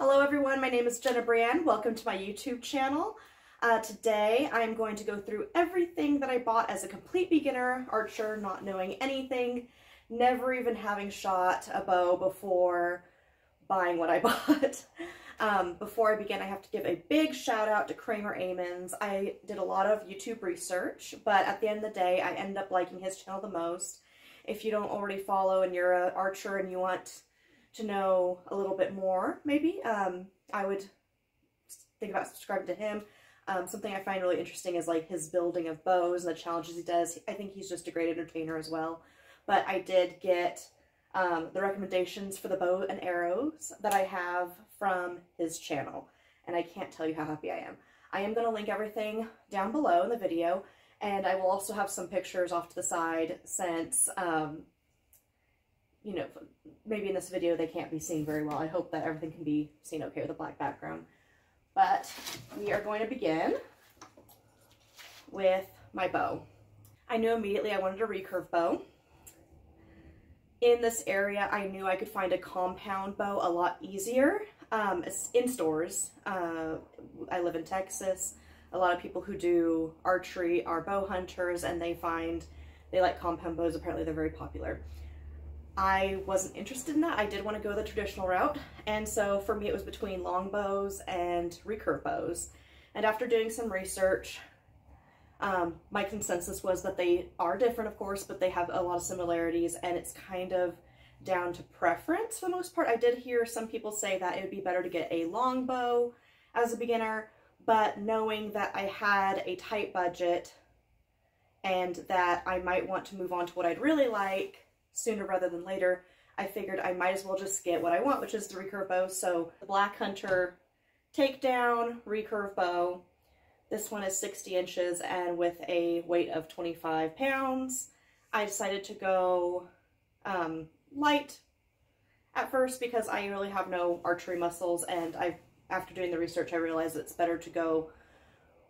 Hello everyone, my name is Jena Breann. Welcome to my YouTube channel. Uh, today I'm going to go through everything that I bought as a complete beginner archer, not knowing anything, never even having shot a bow before buying what I bought. Um, before I begin, I have to give a big shout out to Kramer Ammons. I did a lot of YouTube research, but at the end of the day, I ended up liking his channel the most. If you don't already follow and you're an archer and you want to know a little bit more, maybe, um, I would think about subscribing to him. Um, something I find really interesting is like his building of bows and the challenges he does. I think he's just a great entertainer as well. But I did get um, the recommendations for the bow and arrows that I have from his channel. And I can't tell you how happy I am. I am going to link everything down below in the video. And I will also have some pictures off to the side since, um, you know, maybe in this video they can't be seen very well. I hope that everything can be seen okay with a black background. But we are going to begin with my bow. I knew immediately I wanted a recurve bow. In this area, I knew I could find a compound bow a lot easier um, in stores. Uh, I live in Texas. A lot of people who do archery are bow hunters and they find they like compound bows. Apparently they're very popular. I wasn't interested in that. I did want to go the traditional route. And so for me, it was between long bows and recurve bows. And after doing some research, um, my consensus was that they are different, of course, but they have a lot of similarities and it's kind of down to preference for the most part. I did hear some people say that it would be better to get a long bow as a beginner, but knowing that I had a tight budget and that I might want to move on to what I'd really like, sooner rather than later, I figured I might as well just get what I want, which is the recurve bow. So the Black Hunter takedown recurve bow. This one is 60 inches and with a weight of 25 pounds. I decided to go um, light at first because I really have no archery muscles and I, after doing the research, I realized it's better to go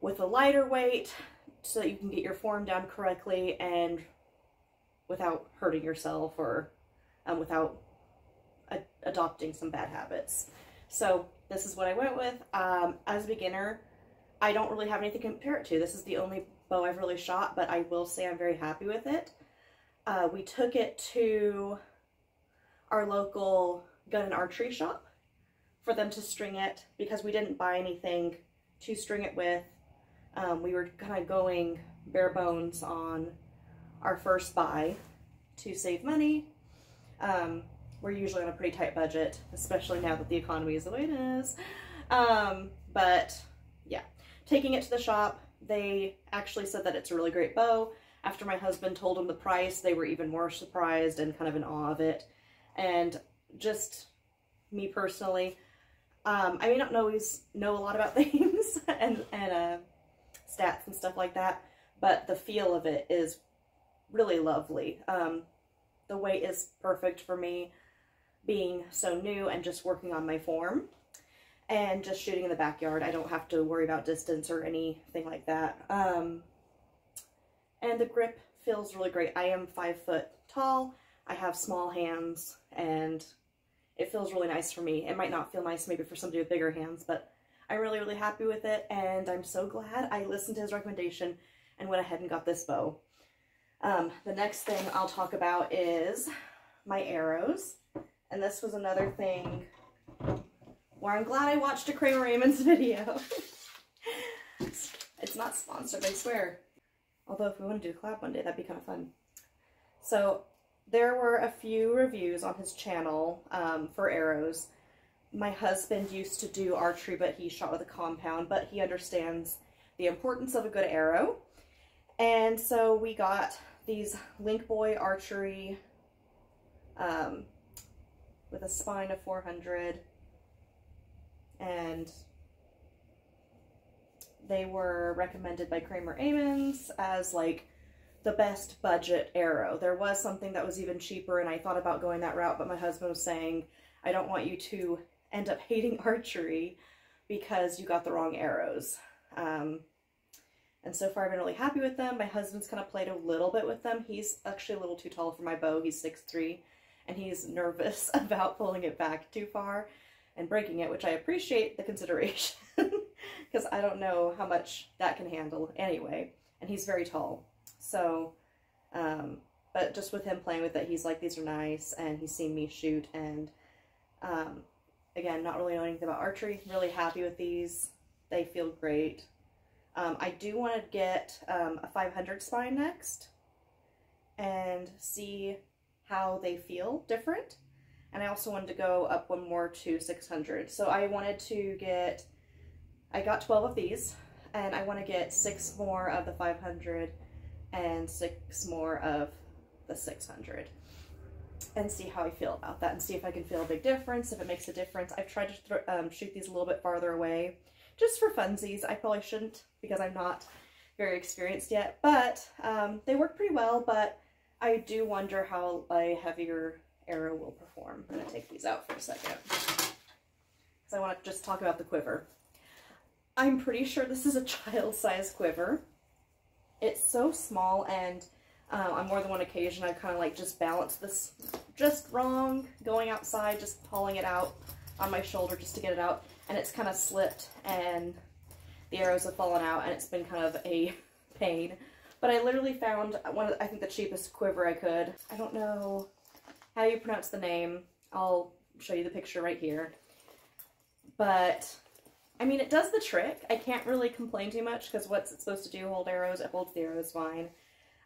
with a lighter weight so that you can get your form down correctly and without hurting yourself or um, without adopting some bad habits. So this is what I went with. Um, as a beginner, I don't really have anything to compare it to. This is the only bow I've really shot, but I will say I'm very happy with it. Uh, we took it to our local gun and archery shop for them to string it because we didn't buy anything to string it with. Um, we were kind of going bare bones on our first buy to save money. Um, we're usually on a pretty tight budget, especially now that the economy is the way it is. Um, but yeah, taking it to the shop, they actually said that it's a really great bow. After my husband told them the price, they were even more surprised and kind of in awe of it. And just me personally, um, I may not always know a lot about things and, and uh, stats and stuff like that, but the feel of it is really lovely. Um, the weight is perfect for me being so new and just working on my form and just shooting in the backyard. I don't have to worry about distance or anything like that. Um, and the grip feels really great. I am five foot tall. I have small hands and it feels really nice for me. It might not feel nice maybe for somebody with bigger hands, but I'm really, really happy with it. And I'm so glad I listened to his recommendation and went ahead and got this bow. Um, the next thing I'll talk about is my arrows. And this was another thing where I'm glad I watched a Kramer Ammons video. it's not sponsored, I swear. Although if we want to do a collab one day, that'd be kind of fun. So there were a few reviews on his channel um, for arrows. My husband used to do archery, but he shot with a compound, but he understands the importance of a good arrow. And so we got these Linkboy Archery um, with a spine of 400 and they were recommended by Kramer Ammons as like the best budget arrow. There was something that was even cheaper and I thought about going that route, but my husband was saying, I don't want you to end up hating archery because you got the wrong arrows. Um, and so far I've been really happy with them. My husband's kind of played a little bit with them. He's actually a little too tall for my bow. He's 6'3", and he's nervous about pulling it back too far. and breaking it, which I appreciate the consideration because I don't know how much that can handle anyway. And he's very tall. So, um, but just with him playing with it, he's like, these are nice. And he's seen me shoot. And um, again, not really knowing anything about archery, really happy with these. They feel great. Um, I do want to get um, a 500 spine next and see how they feel different. And I also wanted to go up one more to 600. So I wanted to get, I got 12 of these and I want to get six more of the 500 and six more of the 600 and see how I feel about that and see if I can feel a big difference, if it makes a difference. I've tried to um, shoot these a little bit farther away just for funsies. I probably shouldn't because I'm not very experienced yet, but um, they work pretty well, but I do wonder how a heavier arrow will perform. I'm to take these out for a second because I want to just talk about the quiver. I'm pretty sure this is a child-size quiver. It's so small and uh, on more than one occasion I've kind of like just balanced this just wrong going outside, just hauling it out on my shoulder just to get it out and it's kind of slipped and the arrows have fallen out and it's been kind of a pain. But I literally found one of, I think the cheapest quiver I could. I don't know how you pronounce the name. I'll show you the picture right here. But, I mean, it does the trick. I can't really complain too much because what's it supposed to do? Hold arrows. It holds the arrows fine.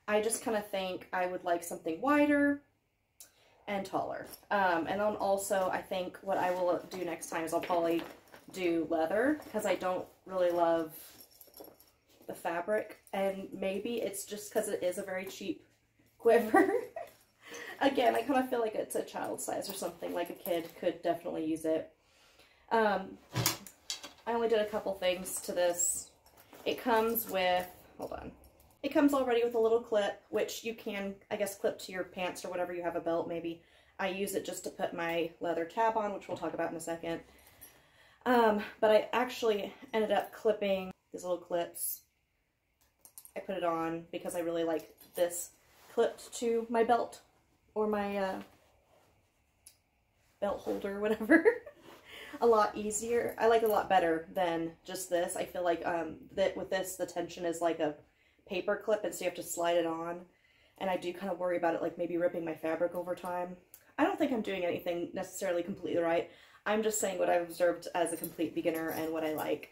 I just kind of think I would like something wider and taller. Um, and then also, I think what I will do next time is I'll probably do leather because I don't really love the fabric. And maybe it's just because it is a very cheap quiver. Again, I kind of feel like it's a child size or something, like a kid could definitely use it. Um, I only did a couple things to this. It comes with, hold on. It comes already with a little clip, which you can, I guess, clip to your pants or whatever you have a belt maybe. I use it just to put my leather tab on, which we'll talk about in a second. Um, but I actually ended up clipping these little clips. I put it on because I really like this clipped to my belt or my uh, belt holder, whatever. a lot easier. I like it a lot better than just this. I feel like um, that with this, the tension is like a paper clip, and so you have to slide it on. And I do kind of worry about it, like maybe ripping my fabric over time. I don't think I'm doing anything necessarily completely right. I'm just saying what I've observed as a complete beginner and what I like.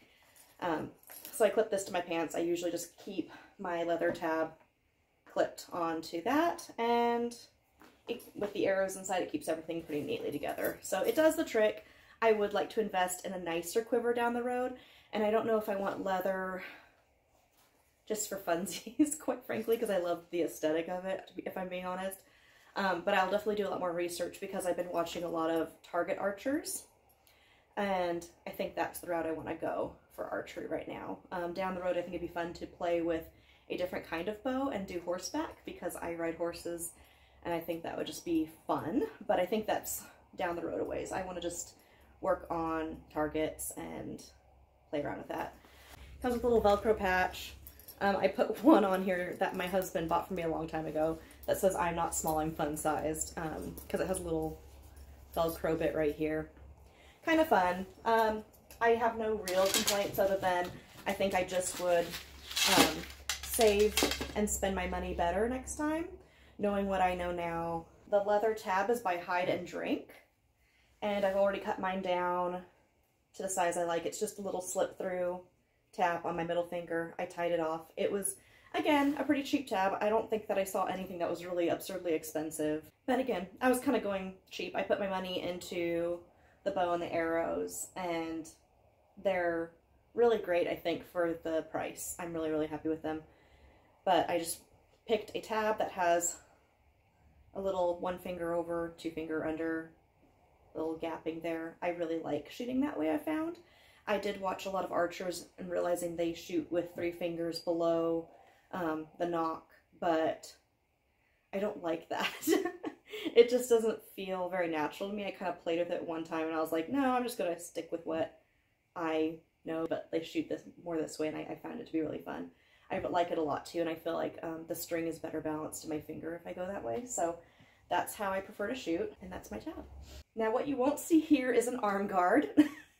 Um, so I clip this to my pants. I usually just keep my leather tab clipped onto that and it, with the arrows inside, it keeps everything pretty neatly together. So it does the trick. I would like to invest in a nicer quiver down the road, and I don't know if I want leather just for funsies, quite frankly, because I love the aesthetic of it, if I'm being honest. Um, but I'll definitely do a lot more research because I've been watching a lot of target archers, and I think that's the route I want to go for archery right now. Um, down the road, I think it'd be fun to play with a different kind of bow and do horseback because I ride horses and I think that would just be fun. But I think that's down the road a ways. I want to just work on targets and play around with that. Comes with a little Velcro patch. Um, I put one on here that my husband bought for me a long time ago that says I'm not small, I'm fun sized because um, it has a little Velcro bit right here. Kind of fun. Um, I have no real complaints other than I think I just would um, save and spend my money better next time knowing what I know now. The leather tab is by Hide and Drink, and I've already cut mine down to the size I like. It's just a little slip through tab on my middle finger. I tied it off. It was, again, a pretty cheap tab. I don't think that I saw anything that was really absurdly expensive. But again, I was kind of going cheap. I put my money into the bow and the arrows, and they're really great, I think, for the price. I'm really, really happy with them. But I just picked a tab that has a little one finger over, two finger under, little gapping there. I really like shooting that way, I found. I did watch a lot of archers and realizing they shoot with three fingers below um, the nock, but I don't like that. it just doesn't feel very natural to me. I kind of played with it one time and I was like, no, I'm just going to stick with what I know, but they shoot this more this way and I, I found it to be really fun. I like it a lot too, and I feel like um, the string is better balanced to my finger if I go that way. So that's how I prefer to shoot, and that's my job. Now what you won't see here is an arm guard.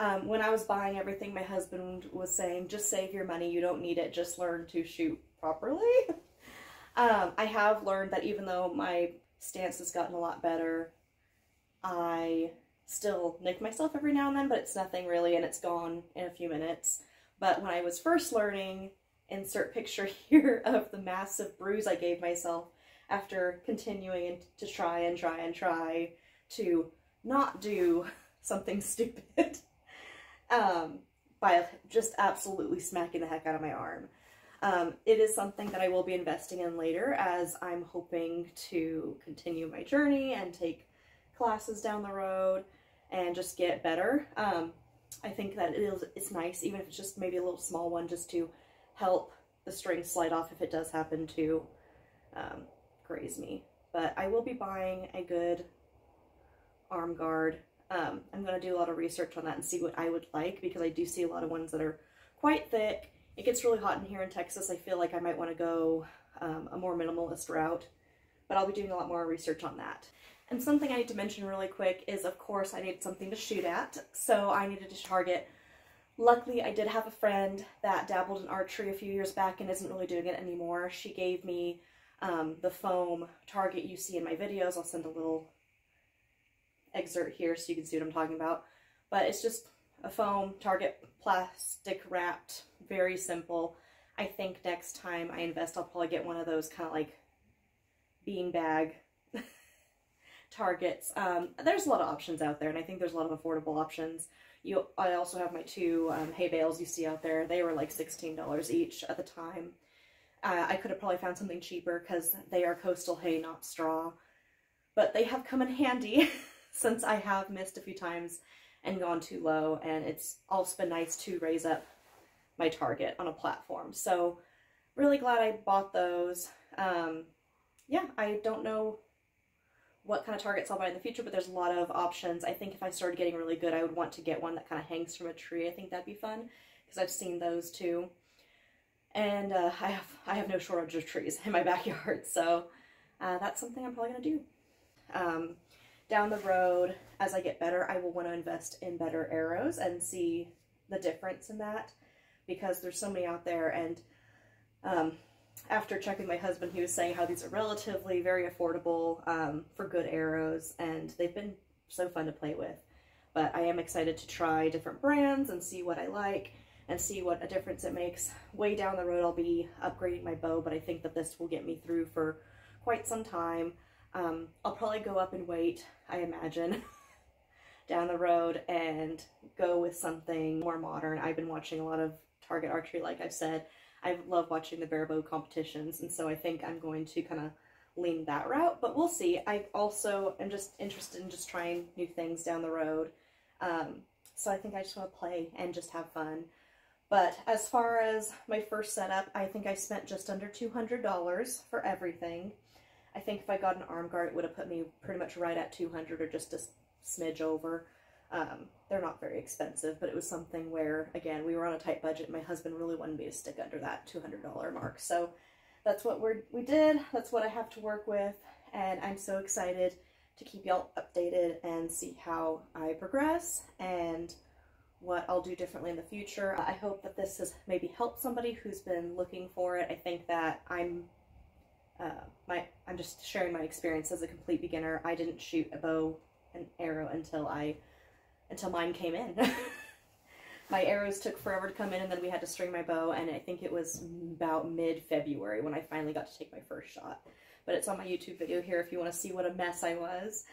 um, when I was buying everything, my husband was saying, just save your money, you don't need it, just learn to shoot properly. um, I have learned that even though my stance has gotten a lot better, I still nick myself every now and then, but it's nothing really, and it's gone in a few minutes. But when I was first learning, insert picture here of the massive bruise I gave myself after continuing to try and try and try to not do something stupid um, by just absolutely smacking the heck out of my arm. Um, it is something that I will be investing in later as I'm hoping to continue my journey and take classes down the road and just get better. Um, I think that it is, it's nice, even if it's just maybe a little small one, just to help the string slide off if it does happen to um, graze me. But I will be buying a good arm guard. Um, I'm going to do a lot of research on that and see what I would like because I do see a lot of ones that are quite thick. It gets really hot in here in Texas. I feel like I might want to go um, a more minimalist route, but I'll be doing a lot more research on that. And something I need to mention really quick is, of course, I needed something to shoot at, so I needed to target. Luckily, I did have a friend that dabbled in archery a few years back and isn't really doing it anymore. She gave me um, the foam target you see in my videos. I'll send a little excerpt here so you can see what I'm talking about. But it's just a foam target, plastic wrapped, very simple. I think next time I invest, I'll probably get one of those kind of like bean bag targets. Um, there's a lot of options out there, and I think there's a lot of affordable options. You, I also have my two um, hay bales you see out there. They were like $16 each at the time. Uh, I could have probably found something cheaper because they are coastal hay, not straw. But they have come in handy since I have missed a few times and gone too low, and it's also been nice to raise up my target on a platform. So really glad I bought those. Um, yeah, I don't know what kind of targets I'll buy in the future, but there's a lot of options. I think if I started getting really good, I would want to get one that kind of hangs from a tree. I think that'd be fun because I've seen those too. And uh, I have I have no shortage of trees in my backyard, so uh, that's something I'm probably to do. Um, down the road, as I get better, I will want to invest in better arrows and see the difference in that because there's so many out there and um, after checking my husband, he was saying how these are relatively very affordable um, for good arrows, and they've been so fun to play with. But I am excited to try different brands and see what I like and see what a difference it makes. Way down the road, I'll be upgrading my bow, but I think that this will get me through for quite some time. Um, I'll probably go up in weight, I imagine, down the road and go with something more modern. I've been watching a lot of target archery, like I've said, I love watching the barebow competitions, and so I think I'm going to kind of lean that route, but we'll see. I also am just interested in just trying new things down the road. Um, so I think I just want to play and just have fun. But as far as my first setup, I think I spent just under $200 for everything. I think if I got an arm guard, it would have put me pretty much right at 200 or just a smidge over. Um, they're not very expensive, but it was something where, again, we were on a tight budget. My husband really wanted me to stick under that $200 mark. So that's what we're, we did. That's what I have to work with. And I'm so excited to keep y'all updated and see how I progress and what I'll do differently in the future. I hope that this has maybe helped somebody who's been looking for it. I think that I'm uh, my I'm just sharing my experience as a complete beginner. I didn't shoot a bow and arrow until I until mine came in. my arrows took forever to come in and then we had to string my bow and I think it was about mid-February when I finally got to take my first shot. But it's on my YouTube video here if you want to see what a mess I was.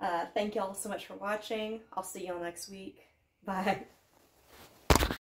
Uh, thank y'all so much for watching. I'll see y'all next week. Bye.